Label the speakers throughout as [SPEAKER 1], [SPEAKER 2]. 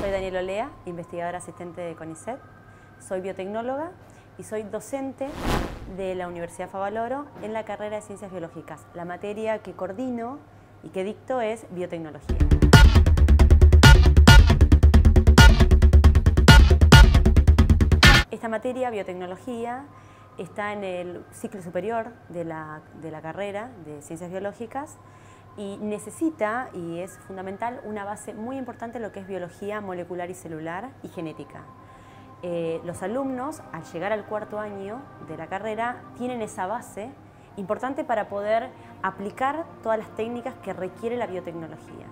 [SPEAKER 1] Soy Daniel Olea, investigadora asistente de CONICET. Soy biotecnóloga y soy docente de la Universidad Favaloro en la carrera de Ciencias Biológicas. La materia que coordino y que dicto es biotecnología. Esta materia, biotecnología, está en el ciclo superior de la, carrera de Ciencias Biológicas y necesita, y es fundamental, una base muy importante en lo que es biología molecular y celular y genética. Eh, los alumnos, al llegar al cuarto año de la carrera, tienen esa base importante para poder aplicar todas las técnicas que requiere la biotecnología.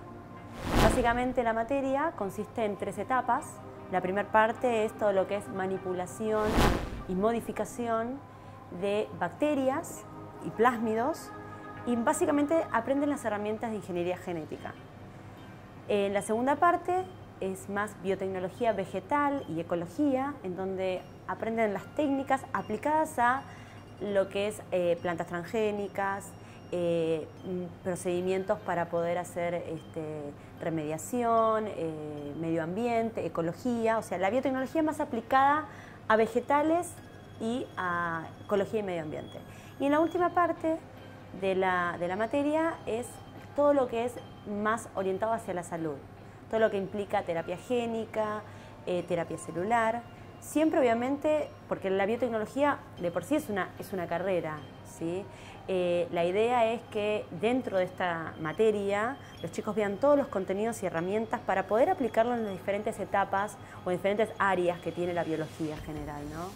[SPEAKER 1] Básicamente la materia consiste en tres etapas. La primera parte es todo lo que es manipulación y modificación de bacterias y plásmidos y básicamente aprenden las herramientas de ingeniería genética. En la segunda parte es más biotecnología vegetal y ecología, en donde aprenden las técnicas aplicadas a lo que es eh, plantas transgénicas, eh, mm, procedimientos para poder hacer este, remediación, eh, medio ambiente, ecología, o sea, la biotecnología más aplicada a vegetales y a ecología y medio ambiente. Y en la última parte de la, de la materia es todo lo que es más orientado hacia la salud, todo lo que implica terapia génica, terapia celular, Siempre obviamente, porque la biotecnología de por sí es una, es una carrera, ¿sí? Eh, la idea es que dentro de esta materia los chicos vean todos los contenidos y herramientas para poder aplicarlo en las diferentes etapas o en diferentes áreas que tiene la biología general. ¿no?